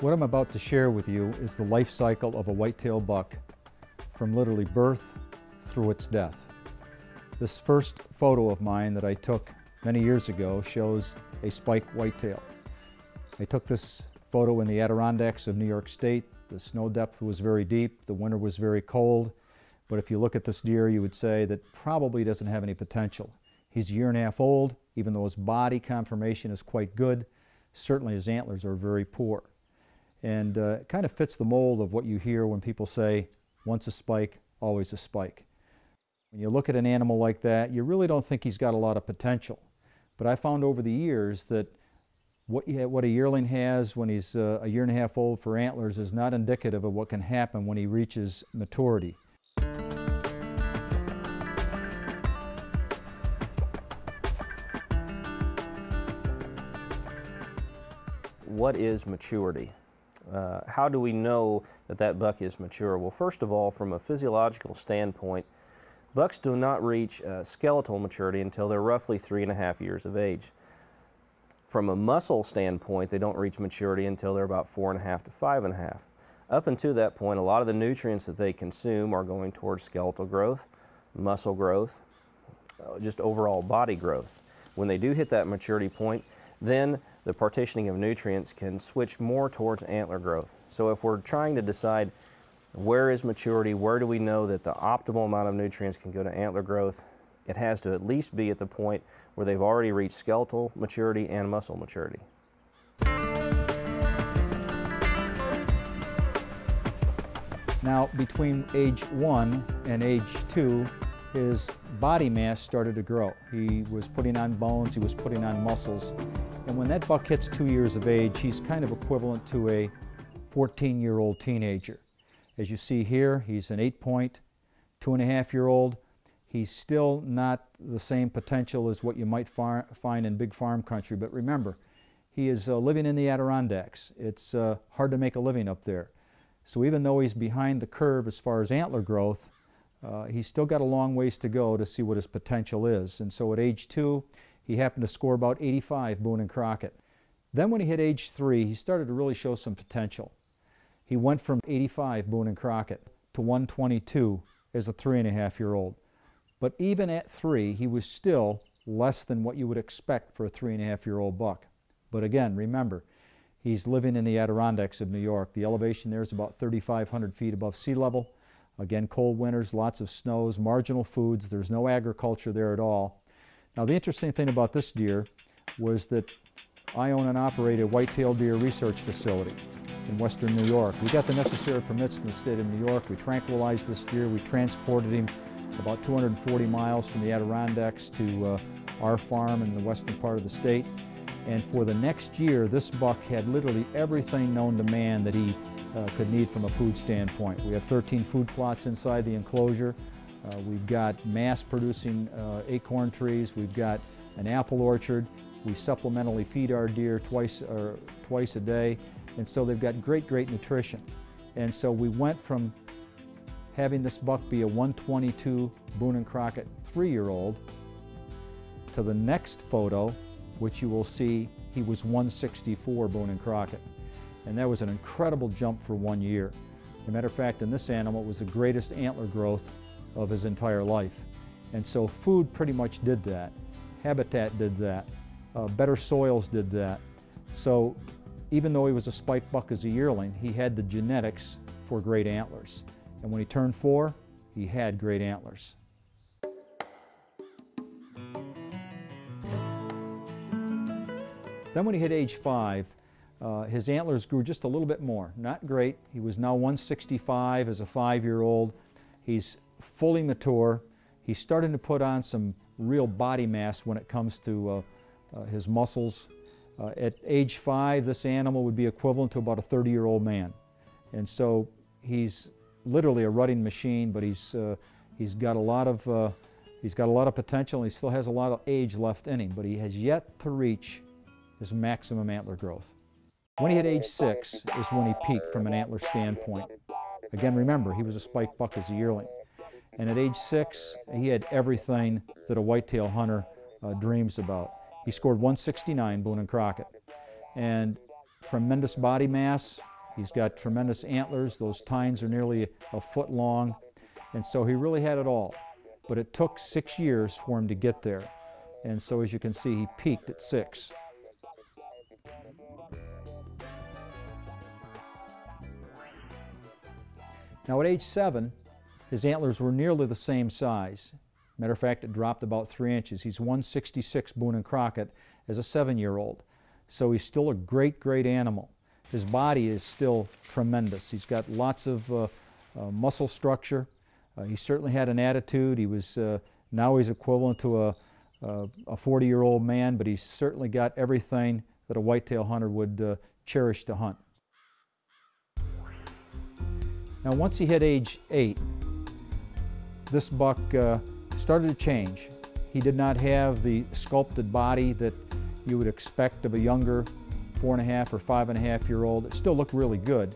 What I'm about to share with you is the life cycle of a whitetail buck from literally birth through its death. This first photo of mine that I took many years ago shows a spike whitetail. I took this photo in the Adirondacks of New York State. The snow depth was very deep, the winter was very cold, but if you look at this deer you would say that probably doesn't have any potential. He's a year and a half old, even though his body conformation is quite good, certainly his antlers are very poor. And uh, it kind of fits the mold of what you hear when people say, once a spike, always a spike. When you look at an animal like that, you really don't think he's got a lot of potential. But I found over the years that what, what a yearling has when he's uh, a year and a half old for antlers is not indicative of what can happen when he reaches maturity. What is maturity? Uh, how do we know that that buck is mature? Well, first of all, from a physiological standpoint, bucks do not reach uh, skeletal maturity until they're roughly three and a half years of age. From a muscle standpoint, they don't reach maturity until they're about four and a half to five and a half. Up until that point, a lot of the nutrients that they consume are going towards skeletal growth, muscle growth, uh, just overall body growth. When they do hit that maturity point, then the partitioning of nutrients can switch more towards antler growth. So if we're trying to decide where is maturity, where do we know that the optimal amount of nutrients can go to antler growth, it has to at least be at the point where they've already reached skeletal maturity and muscle maturity. Now, between age one and age two, his body mass started to grow. He was putting on bones, he was putting on muscles, and when that buck hits two years of age, he's kind of equivalent to a 14-year-old teenager. As you see here, he's an eight-point, two and a half year old. He's still not the same potential as what you might find in big farm country, but remember, he is uh, living in the Adirondacks. It's uh, hard to make a living up there. So even though he's behind the curve as far as antler growth, uh, he's still got a long ways to go to see what his potential is. And so at age two, he happened to score about 85 Boone and Crockett. Then when he hit age three, he started to really show some potential. He went from 85 Boone and Crockett to 122 as a three and a half year old. But even at three, he was still less than what you would expect for a three and a half year old buck. But again, remember, he's living in the Adirondacks of New York. The elevation there is about 3,500 feet above sea level. Again, cold winters, lots of snows, marginal foods. There's no agriculture there at all. Now the interesting thing about this deer was that I own and operate a white-tailed deer research facility in western New York. We got the necessary permits from the state of New York. We tranquilized this deer. We transported him about 240 miles from the Adirondacks to uh, our farm in the western part of the state. And for the next year, this buck had literally everything known to man that he uh, could need from a food standpoint. We have 13 food plots inside the enclosure. Uh, we've got mass producing uh, acorn trees. We've got an apple orchard. We supplementally feed our deer twice, or twice a day. And so they've got great, great nutrition. And so we went from having this buck be a 122 Boone and Crockett three-year-old to the next photo, which you will see he was 164 Boone and Crockett. And that was an incredible jump for one year. As a matter of fact, in this animal, it was the greatest antler growth of his entire life. And so food pretty much did that. Habitat did that. Uh, better soils did that. So even though he was a spike buck as a yearling, he had the genetics for great antlers. And when he turned four, he had great antlers. Then when he hit age five, uh, his antlers grew just a little bit more. Not great. He was now 165 as a five-year-old. He's fully mature. He's starting to put on some real body mass when it comes to uh, uh, his muscles. Uh, at age five, this animal would be equivalent to about a 30-year-old man. And so he's literally a rutting machine, but he's, uh, he's, got a lot of, he's got a lot of potential and he still has a lot of age left in him, but he has yet to reach his maximum antler growth. When he hit age six is when he peaked from an antler standpoint. Again, remember, he was a spike buck as a yearling. And at age six, he had everything that a whitetail hunter uh, dreams about. He scored 169 Boone and Crockett. And tremendous body mass. He's got tremendous antlers. Those tines are nearly a foot long. And so he really had it all. But it took six years for him to get there. And so as you can see, he peaked at six. Now at age seven, his antlers were nearly the same size. Matter of fact, it dropped about three inches. He's 166 Boone and Crockett as a seven-year-old. So he's still a great, great animal. His body is still tremendous. He's got lots of uh, uh, muscle structure. Uh, he certainly had an attitude. He was uh, now he's equivalent to a a 40-year-old man, but he's certainly got everything that a whitetail hunter would uh, cherish to hunt. Now, once he hit age eight, this buck uh, started to change. He did not have the sculpted body that you would expect of a younger four and a half or five and a half year old. It still looked really good,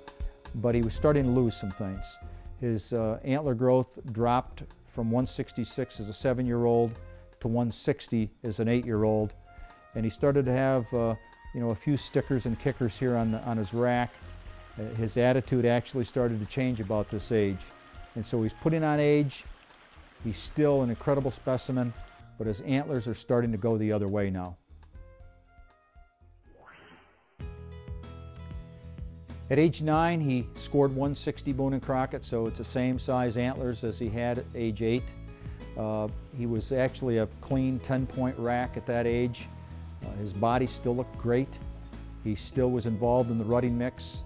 but he was starting to lose some things. His uh, antler growth dropped from 166 as a seven year old to 160 as an eight year old. And he started to have uh, you know, a few stickers and kickers here on, the, on his rack. Uh, his attitude actually started to change about this age. And so he's putting on age. He's still an incredible specimen, but his antlers are starting to go the other way now. At age nine, he scored 160 Boone and Crockett, so it's the same size antlers as he had at age eight. Uh, he was actually a clean 10-point rack at that age. Uh, his body still looked great. He still was involved in the rutting mix.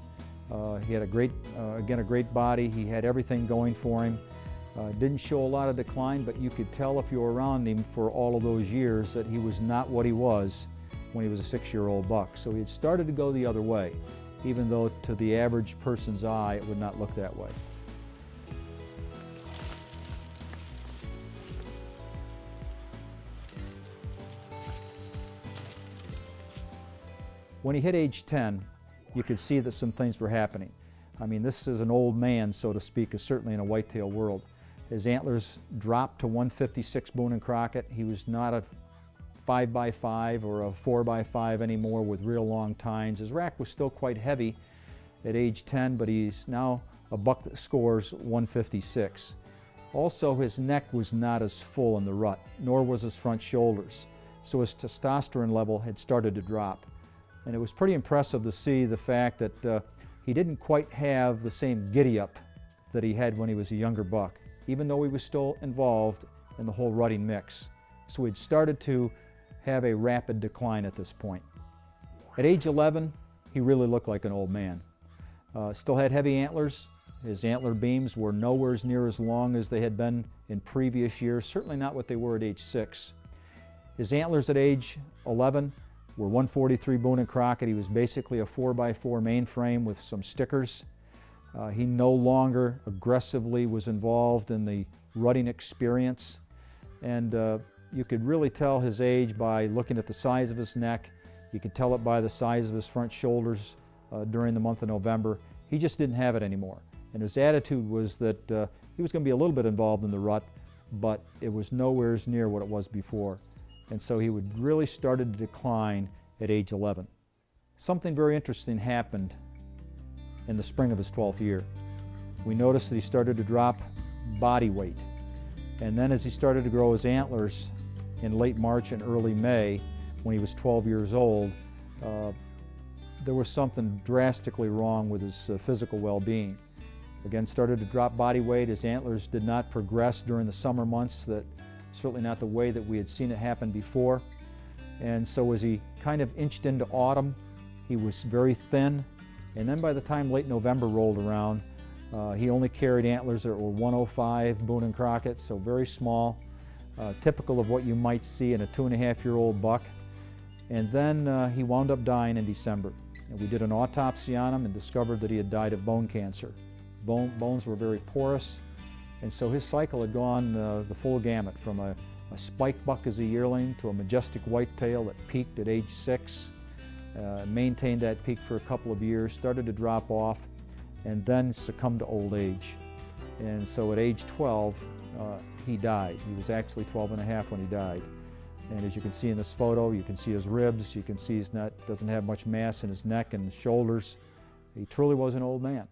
Uh, he had a great, uh, again, a great body. He had everything going for him. Uh, didn't show a lot of decline, but you could tell if you were around him for all of those years that he was not what he was when he was a six-year-old buck. So he had started to go the other way, even though to the average person's eye it would not look that way. When he hit age 10, you could see that some things were happening. I mean, this is an old man, so to speak, is certainly in a whitetail world. His antlers dropped to 156 Boone and Crockett. He was not a 5 by 5 or a 4 by 5 anymore with real long tines. His rack was still quite heavy at age 10, but he's now a buck that scores 156. Also, his neck was not as full in the rut, nor was his front shoulders, so his testosterone level had started to drop. And it was pretty impressive to see the fact that uh, he didn't quite have the same giddy up that he had when he was a younger buck, even though he was still involved in the whole rutting mix. So he'd started to have a rapid decline at this point. At age 11, he really looked like an old man. Uh, still had heavy antlers. His antler beams were nowhere near as long as they had been in previous years, certainly not what they were at age six. His antlers at age 11 were 143 Boone and Crockett. He was basically a 4x4 mainframe with some stickers. Uh, he no longer aggressively was involved in the rutting experience. And uh, you could really tell his age by looking at the size of his neck. You could tell it by the size of his front shoulders uh, during the month of November. He just didn't have it anymore. And his attitude was that uh, he was going to be a little bit involved in the rut, but it was nowhere near what it was before and so he would really started to decline at age 11. Something very interesting happened in the spring of his 12th year. We noticed that he started to drop body weight. And then as he started to grow his antlers in late March and early May, when he was 12 years old, uh, there was something drastically wrong with his uh, physical well-being. Again, started to drop body weight. His antlers did not progress during the summer months that certainly not the way that we had seen it happen before. And so as he kind of inched into autumn, he was very thin. And then by the time late November rolled around, uh, he only carried antlers that were 105 Boone and Crockett, so very small, uh, typical of what you might see in a two and a half year old buck. And then uh, he wound up dying in December. And we did an autopsy on him and discovered that he had died of bone cancer. Bone, bones were very porous, and so his cycle had gone uh, the full gamut from a, a spike buck as a yearling to a majestic whitetail that peaked at age six, uh, maintained that peak for a couple of years, started to drop off, and then succumbed to old age. And so at age 12, uh, he died. He was actually 12 and a half when he died. And as you can see in this photo, you can see his ribs, you can see he's not, doesn't have much mass in his neck and his shoulders. He truly was an old man.